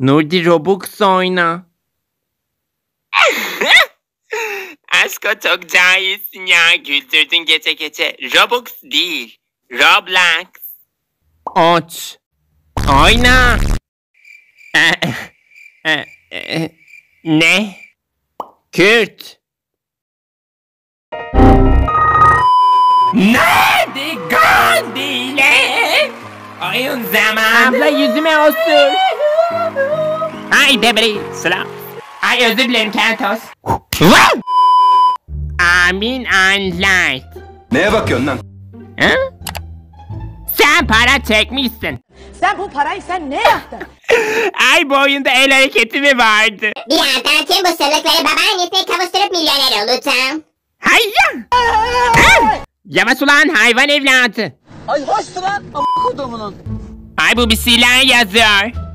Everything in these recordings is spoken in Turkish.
Nurdi Robux oyna. Aşko çok cahilsin ya. Güldürdün gece gece. Robux değil. Roblox. Aç. Oyna. E, e, e, ne? Kürt. Nerede Gondile? Oyun zamanı. Abla yüzüme osur. Ay bebeği. Selam. Ay özür dilerim Kentos. Amin anlayt. Neye bakıyorsun lan? Ha? Sen para çekmişsin. Sen bu parayı sen ne yaptın? Ay bu oyunda el hareketi mi vardı? Birazdan tüm bu sırlıkları babaannesine kavuşturup milyoner olacağım. Hayya! Ha! Yavaş ulan hayvan evladı. Ay hoştu lan kodumunun. Ay bu bir silah yazıyor.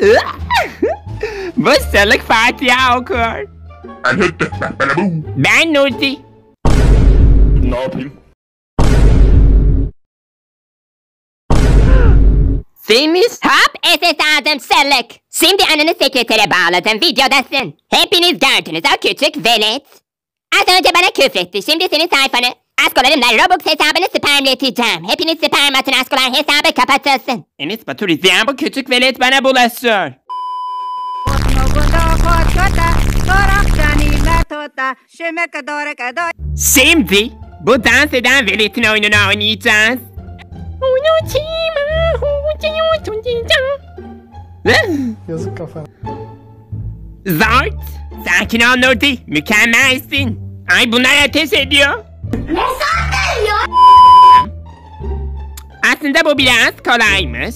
bu sırlık Fatiha okur. Ben Nurdi. Ne yapayım? Seni Hop aldım sırlık. Şimdi ananı sekretere bağladım videodasın. Hepiniz gördünüz o küçük velet. Az önce bana küfretti. Şimdi senin sayfanı askolarımla Robux hesabını spamleteceğim. Hepiniz spam atın askolar hesabı kapatılsın. Enes Batur izleyen bu küçük velet bana bulaşıyor. Şimdi bu dans eden veletin oyununu oynayacağız. Yazık kafa. Zart, sakin ol Nurdi, mükemmelsin. Ay bunlar ateş ediyor. Ne sandın ya? Aslında bu biraz kolaymış.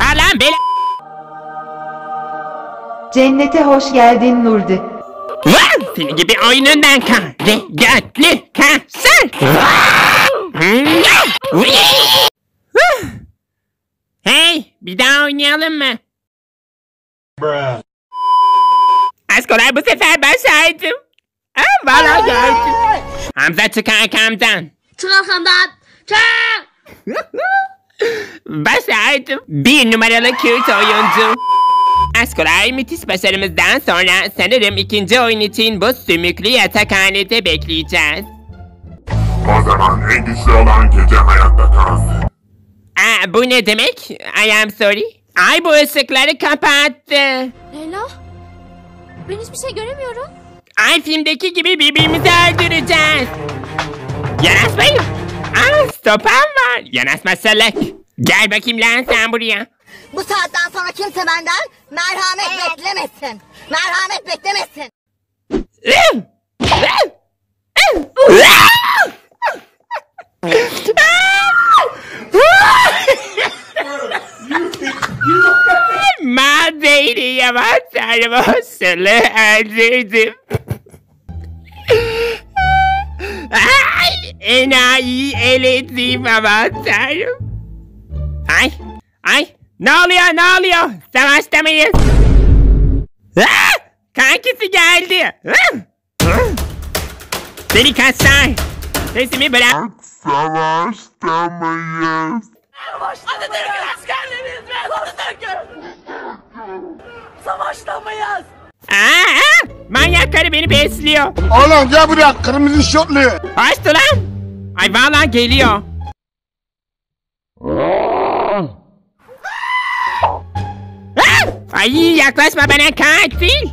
Alan bela... Cennete hoş geldin Nurdi. Senin gibi oyunundan kahve götlü kasır. hey bir daha oynayalım mı? Askolar bu sefer başardım. Ha, valla gördüm. Hamza çık arkamdan. Çık arkamdan. Çık. Başardım. Bir numaralı Kürt oyuncu. Askolar müthiş başarımızdan sonra sanırım ikinci oyun için bu sümüklü yatakhanede bekleyeceğiz. O zaman en güçlü olan gece hayatta kalsın. Aa, bu ne demek? I am sorry. Ay bu ışıkları kapattı. Leyla? Ben hiçbir şey göremiyorum. Ay filmdeki gibi birbirimizi öldüreceğiz. Yanaşmayın. Aa stopan var. Yanaşma salak. Gel bakayım lan sen buraya. Bu saatten sonra kimse benden merhamet beklemesin. Merhamet beklemesin. Tanrım o sırlı öldürdüm. Ay, enayi eledim aman tanrım. Ay, ay, ne oluyor ne oluyor? Savaşta mıyız? Ah, kankisi geldi. Seni kaçlar. Sesimi bırak. Savaşta mıyız? Atatürk'ün askerleriyiz be Atatürk'ün. Savaşta mıyız? Aa, aa, manyak karı beni besliyor. Oğlum gel buraya kırmızı şortlu. Açtı lan. Ay vallahi geliyor. Ay yaklaşma bana katil.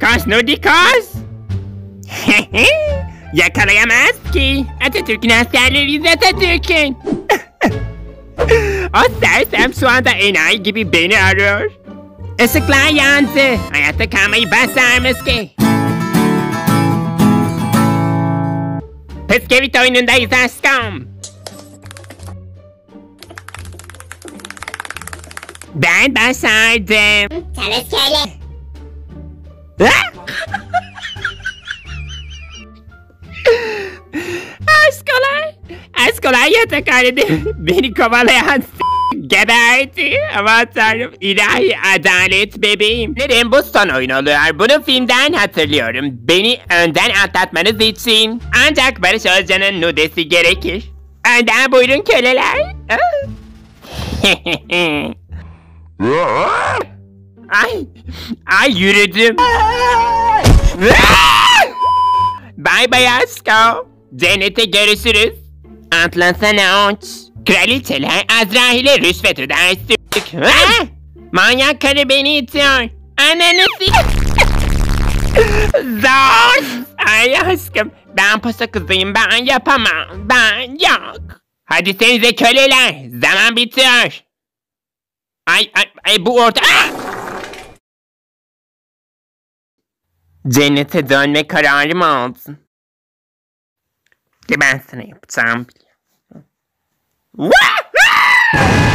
Koş Nurdi koş. Yakalayamaz ki. Atatürk'ün askerleriyiz Atatürk'ün. o sersem şu anda enayi gibi beni arıyor. Işıklar yandı. Hayatta kalmayı başarmış ki. Pıskevit oyunundayız aşkım. Ben başardım. Çalış söyle. Ah! Aşkolar. Aşkolar yatakhanede beni kovalayan geberdi. Aman tanrım ilahi adalet bebeğim. Neden bu son oyun oluyor? Bunu filmden hatırlıyorum. Beni önden atlatmanız için. Ancak Barış Özcan'ın nudesi gerekir. Önden buyurun köleler. Ay, ay yürüdüm. Bye bye aşkım. Cennete görüşürüz. Atlasana uç. Kraliçeler Azrail'e rüşvet ödersin. Ha? Manyak karı beni itiyor. Ananı s- Zor. Ay aşkım. Ben pasa kızıyım. Ben yapamam. Ben yok. Hadi senize köleler. Zaman bitiyor. Ay ay, ay bu orta... Ah! Cennete dönme kararı mı aldın? De ben sana yapacağım biliyorum. Wah!